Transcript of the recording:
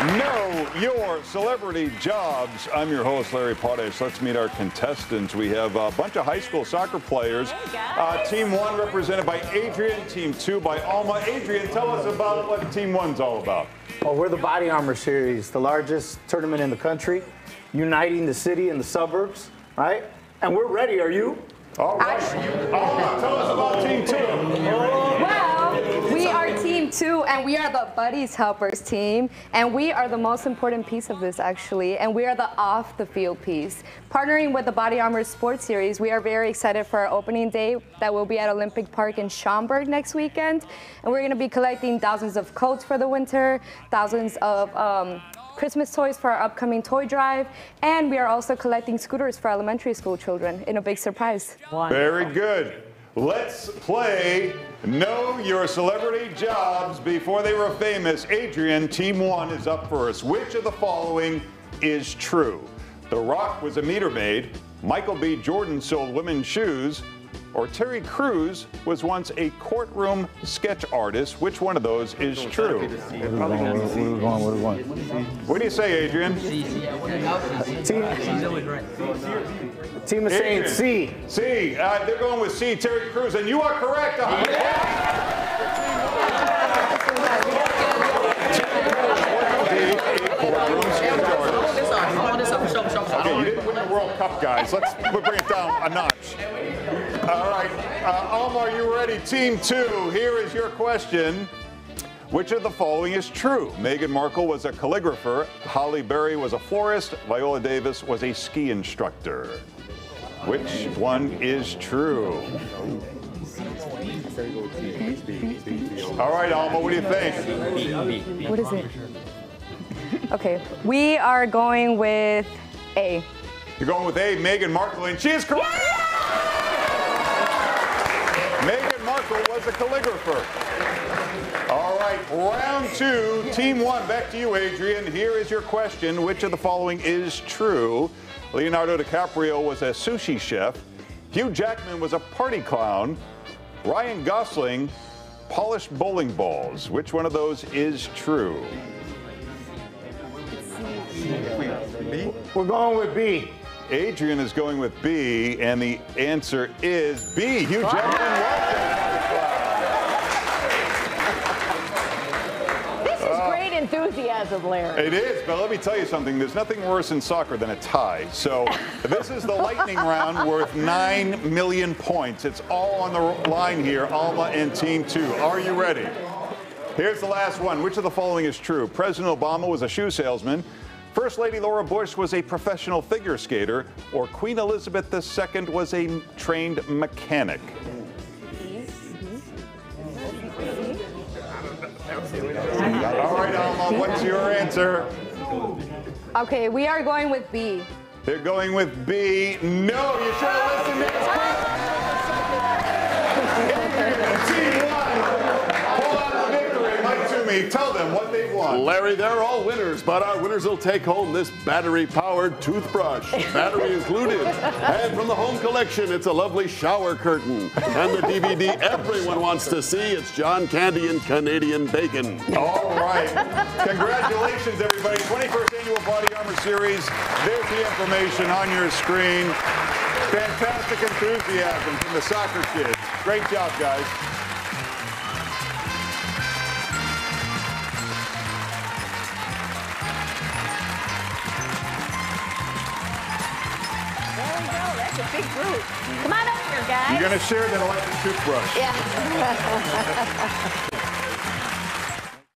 Know your celebrity jobs. I'm your host, Larry Potash. Let's meet our contestants. We have a bunch of high school soccer players. Uh, team one represented by Adrian, team two by Alma. Adrian, tell us about what team one's all about. Well, we're the Body Armor Series, the largest tournament in the country, uniting the city and the suburbs, right? And we're ready. Are you? All right. Alma, tell us about team two. Well, we are two, and we are the Buddies Helpers team, and we are the most important piece of this, actually, and we are the off the field piece. Partnering with the Body Armor Sports Series, we are very excited for our opening day that will be at Olympic Park in Schaumburg next weekend, and we're going to be collecting thousands of coats for the winter, thousands of um, Christmas toys for our upcoming toy drive, and we are also collecting scooters for elementary school children in a big surprise. Very good. Let's play Know Your Celebrity Jobs before they were famous. Adrian, team one is up first. Which of the following is true? The Rock was a meter maid, Michael B. Jordan sold women's shoes, or Terry Crews was once a courtroom sketch artist. Which one of those is true? What do you say, Adrian? Team, team is saying C. C. Uh, they're going with C, Terry Crews, and you are correct. 100 Okay, you didn't win the World Cup, guys. Let's we'll bring it down a notch. All right, uh, Alma, are you ready? Team two, here is your question. Which of the following is true? Meghan Markle was a calligrapher, Halle Berry was a florist, Viola Davis was a ski instructor. Which one is true? All right, Alma, what do you think? What is it? Okay, we are going with A. You're going with A, Meghan Markle, and she is correct. Markle was a calligrapher. All right, round two, team one. Back to you, Adrian. Here is your question. Which of the following is true? Leonardo DiCaprio was a sushi chef. Hugh Jackman was a party clown. Ryan Gosling polished bowling balls. Which one of those is true? We're going with B. Adrian is going with B, and the answer is B. Hugh Jackman This is great enthusiasm, Larry. It is, but let me tell you something. There's nothing worse in soccer than a tie. So this is the lightning round worth 9 million points. It's all on the line here, Alma and Team 2. Are you ready? Here's the last one. Which of the following is true? President Obama was a shoe salesman. First Lady Laura Bush was a professional figure skater, or Queen Elizabeth II was a trained mechanic. All right, Alma, what's your answer? Okay, we are going with B. They're going with B. No, you should have listened to this. Team one. Pull out the victory. Mike Toomey, tell them what they've won. Larry, they're all winners, but our winners will take home this battery-powered toothbrush, battery included. And from the home collection, it's a lovely shower curtain. And the DVD everyone wants to see, it's John Candy and Canadian Bacon. All right. Congratulations, everybody. 21st Annual Body Armor Series. There's the information on your screen. Fantastic enthusiasm from the soccer kids. Great job, guys. That's a big group. Come on up here, guys. You're going to share that electric toothbrush. Yeah.